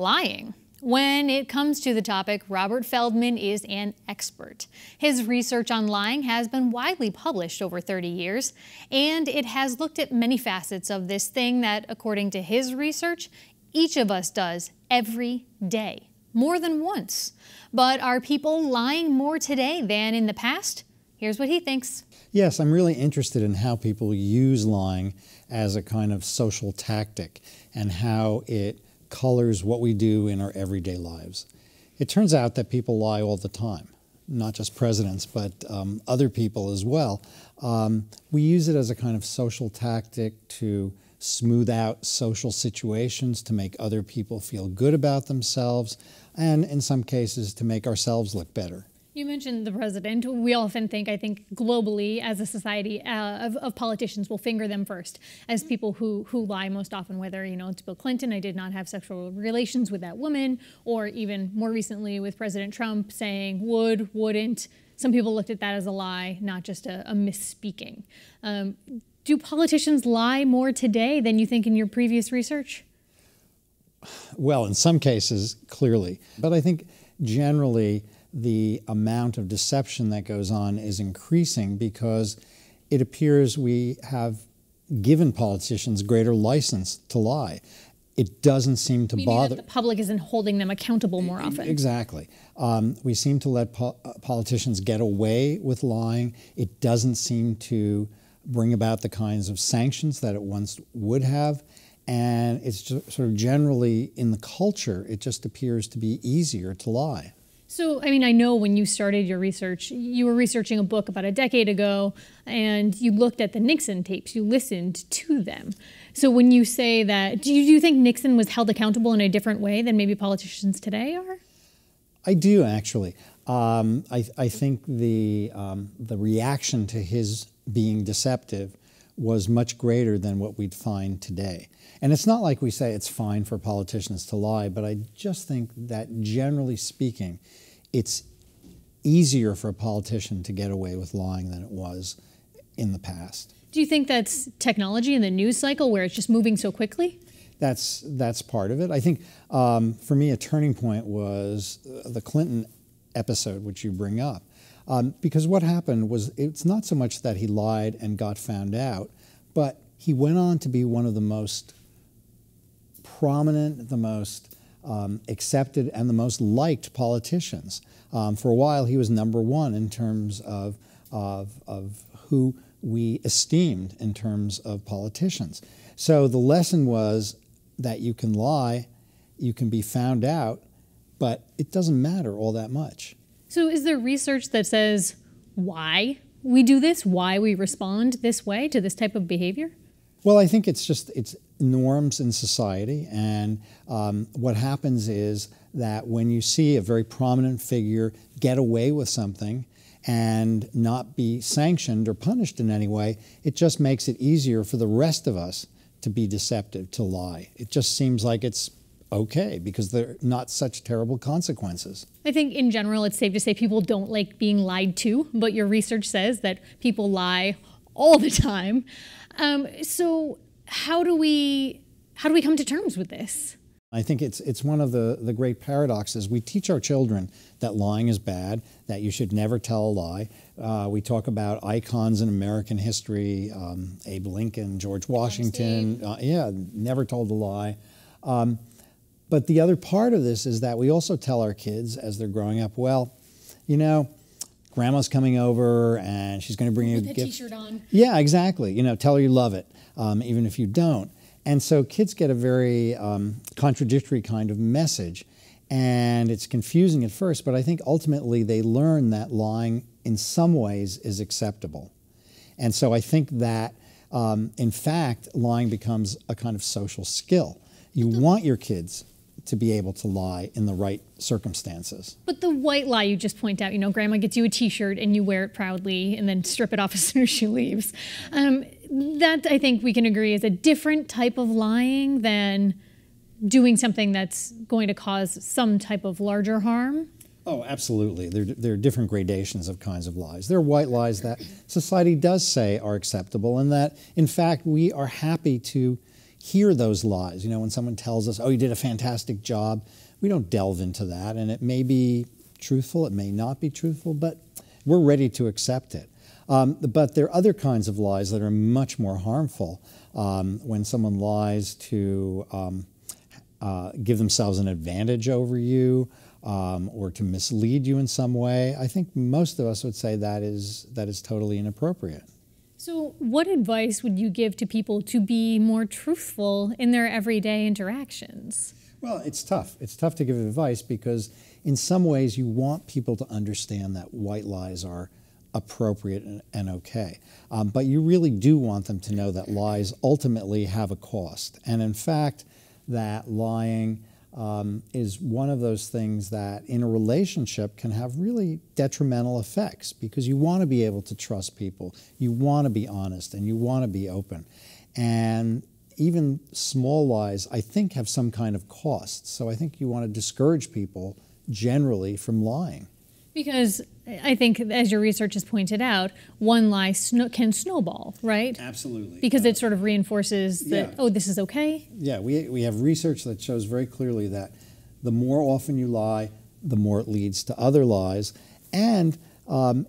lying. When it comes to the topic, Robert Feldman is an expert. His research on lying has been widely published over 30 years, and it has looked at many facets of this thing that, according to his research, each of us does every day, more than once. But are people lying more today than in the past? Here's what he thinks. Yes, I'm really interested in how people use lying as a kind of social tactic and how it colors what we do in our everyday lives. It turns out that people lie all the time, not just presidents, but um, other people as well. Um, we use it as a kind of social tactic to smooth out social situations, to make other people feel good about themselves, and in some cases, to make ourselves look better. You mentioned the president. We often think, I think, globally as a society uh, of, of, politicians will finger them first as people who, who lie most often, whether, you know, it's Bill Clinton, I did not have sexual relations with that woman, or even more recently with President Trump saying would, wouldn't. Some people looked at that as a lie, not just a, a misspeaking. Um, do politicians lie more today than you think in your previous research? Well, in some cases, clearly. But I think generally, the amount of deception that goes on is increasing because it appears we have given politicians greater license to lie. It doesn't seem to Meaning bother. the public isn't holding them accountable more often. Exactly. Um, we seem to let po uh, politicians get away with lying. It doesn't seem to bring about the kinds of sanctions that it once would have. And it's just sort of generally in the culture, it just appears to be easier to lie. So, I mean, I know when you started your research, you were researching a book about a decade ago and you looked at the Nixon tapes, you listened to them. So, when you say that, do you, do you think Nixon was held accountable in a different way than maybe politicians today are? I do actually. Um, I, I, think the, um, the reaction to his being deceptive was much greater than what we'd find today. And it's not like we say it's fine for politicians to lie, but I just think that generally speaking, it's easier for a politician to get away with lying than it was in the past. Do you think that's technology in the news cycle where it's just moving so quickly? That's, that's part of it. I think um, for me, a turning point was the Clinton episode, which you bring up. Um, because what happened was it's not so much that he lied and got found out, but he went on to be one of the most prominent, the most um, accepted, and the most liked politicians. Um, for a while, he was number one in terms of, of, of who we esteemed in terms of politicians. So the lesson was that you can lie, you can be found out, but it doesn't matter all that much. So is there research that says why we do this, why we respond this way to this type of behavior? Well, I think it's just it's norms in society, and um, what happens is that when you see a very prominent figure get away with something and not be sanctioned or punished in any way, it just makes it easier for the rest of us to be deceptive, to lie. It just seems like it's okay because they're not such terrible consequences. I think in general it's safe to say people don't like being lied to, but your research says that people lie all the time. Um, so how do we how do we come to terms with this? I think it's it's one of the, the great paradoxes. We teach our children that lying is bad, that you should never tell a lie. Uh, we talk about icons in American history, um, Abe Lincoln, George Washington. Uh, yeah, never told a lie. Um, but the other part of this is that we also tell our kids as they're growing up, well, you know, grandma's coming over and she's going to bring you a gift. T-shirt on. Yeah, exactly. You know, tell her you love it, um, even if you don't. And so kids get a very um, contradictory kind of message, and it's confusing at first. But I think ultimately they learn that lying, in some ways, is acceptable. And so I think that, um, in fact, lying becomes a kind of social skill. You want your kids to be able to lie in the right circumstances. But the white lie you just point out, you know, grandma gets you a t-shirt and you wear it proudly and then strip it off as soon as she leaves. Um, that I think we can agree is a different type of lying than doing something that's going to cause some type of larger harm. Oh, absolutely. There, there, are different gradations of kinds of lies. There are white lies that society does say are acceptable and that, in fact, we are happy to hear those lies. You know, when someone tells us, "Oh, you did a fantastic job," we don't delve into that, and it may be truthful, it may not be truthful, but we're ready to accept it. Um, but there are other kinds of lies that are much more harmful. Um, when someone lies to um, uh, give themselves an advantage over you um, or to mislead you in some way, I think most of us would say that is, that is totally inappropriate. So, what advice would you give to people to be more truthful in their everyday interactions? Well, it's tough. It's tough to give advice because, in some ways, you want people to understand that white lies are appropriate and, and okay. Um, but you really do want them to know that lies ultimately have a cost. And in fact, that lying um, is one of those things that in a relationship can have really detrimental effects because you want to be able to trust people, you want to be honest, and you want to be open. And even small lies, I think, have some kind of cost. So I think you want to discourage people generally from lying. Because I think, as your research has pointed out, one lie sn- can snowball, right? Absolutely. Because it sort of reinforces that, Yeah. oh, this is okay. Yeah, we, we have research that shows very clearly that the more often you lie, the more it leads to other lies. And um,